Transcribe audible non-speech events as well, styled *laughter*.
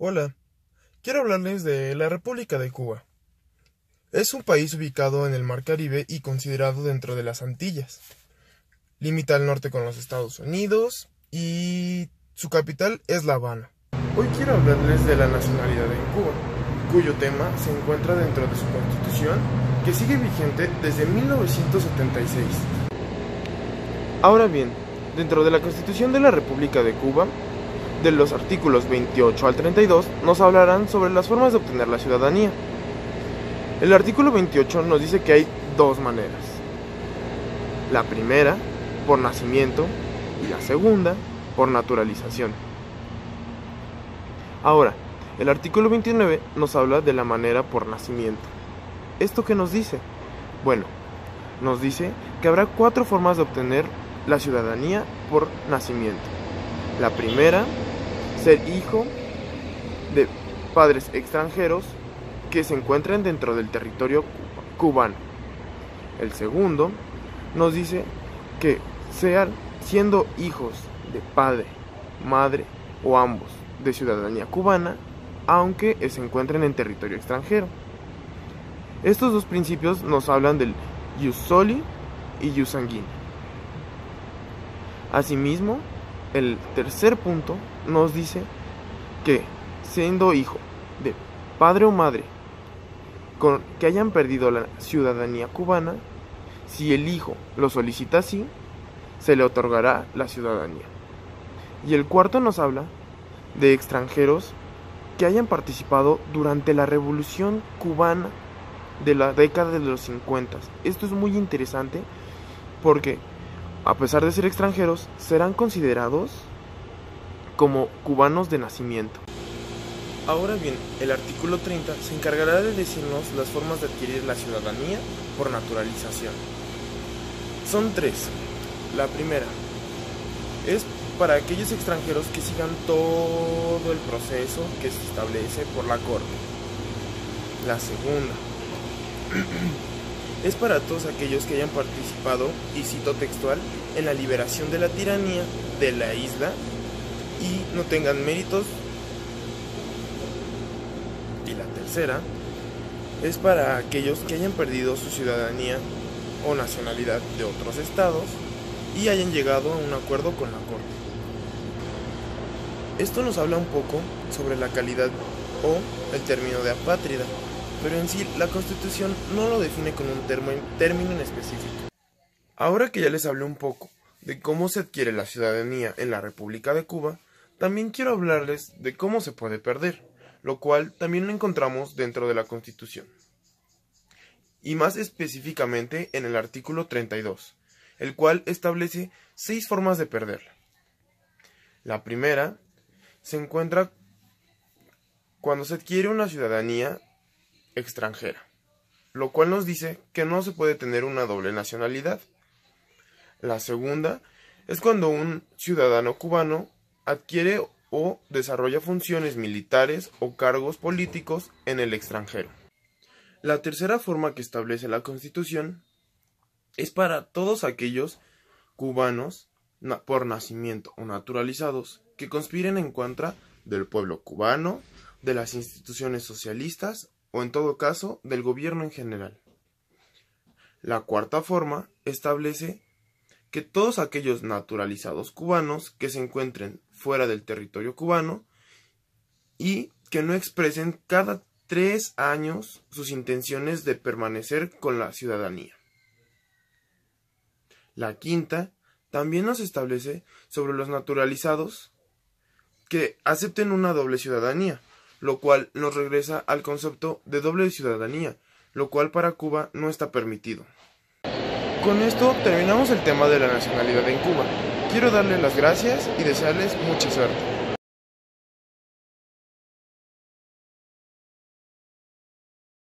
Hola, quiero hablarles de la República de Cuba. Es un país ubicado en el Mar Caribe y considerado dentro de las Antillas. Limita al norte con los Estados Unidos y su capital es La Habana. Hoy quiero hablarles de la nacionalidad en Cuba, cuyo tema se encuentra dentro de su constitución que sigue vigente desde 1976. Ahora bien, dentro de la constitución de la República de Cuba de los artículos 28 al 32 nos hablarán sobre las formas de obtener la ciudadanía. El artículo 28 nos dice que hay dos maneras. La primera, por nacimiento, y la segunda, por naturalización. Ahora, el artículo 29 nos habla de la manera por nacimiento. ¿Esto qué nos dice? Bueno, nos dice que habrá cuatro formas de obtener la ciudadanía por nacimiento. La primera ser hijo de padres extranjeros que se encuentren dentro del territorio cubano. El segundo nos dice que sean siendo hijos de padre, madre o ambos de ciudadanía cubana, aunque se encuentren en territorio extranjero. Estos dos principios nos hablan del ius soli y ius sanguíneo. Asimismo, el tercer punto nos dice que siendo hijo de padre o madre que hayan perdido la ciudadanía cubana, si el hijo lo solicita así, se le otorgará la ciudadanía. Y el cuarto nos habla de extranjeros que hayan participado durante la revolución cubana de la década de los 50. Esto es muy interesante porque a pesar de ser extranjeros, serán considerados como cubanos de nacimiento. Ahora bien, el artículo 30 se encargará de decirnos las formas de adquirir la ciudadanía por naturalización. Son tres. La primera es para aquellos extranjeros que sigan todo el proceso que se establece por la Corte. La segunda *clears throat* es para todos aquellos que hayan participado, y cito textual, en la liberación de la tiranía de la isla y no tengan méritos. Y la tercera es para aquellos que hayan perdido su ciudadanía o nacionalidad de otros estados y hayan llegado a un acuerdo con la Corte. Esto nos habla un poco sobre la calidad o el término de apátrida, pero en sí la Constitución no lo define con un término en específico. Ahora que ya les hablé un poco de cómo se adquiere la ciudadanía en la República de Cuba, también quiero hablarles de cómo se puede perder, lo cual también lo encontramos dentro de la Constitución. Y más específicamente en el artículo 32, el cual establece seis formas de perderla. La primera se encuentra cuando se adquiere una ciudadanía extranjera, lo cual nos dice que no se puede tener una doble nacionalidad. La segunda es cuando un ciudadano cubano adquiere o desarrolla funciones militares o cargos políticos en el extranjero. La tercera forma que establece la Constitución es para todos aquellos cubanos por nacimiento o naturalizados que conspiren en contra del pueblo cubano, de las instituciones socialistas o en todo caso del gobierno en general. La cuarta forma establece que todos aquellos naturalizados cubanos que se encuentren fuera del territorio cubano y que no expresen cada tres años sus intenciones de permanecer con la ciudadanía. La quinta también nos establece sobre los naturalizados que acepten una doble ciudadanía, lo cual nos regresa al concepto de doble ciudadanía, lo cual para Cuba no está permitido. Con esto terminamos el tema de la nacionalidad en Cuba. Quiero darles las gracias y desearles mucha suerte.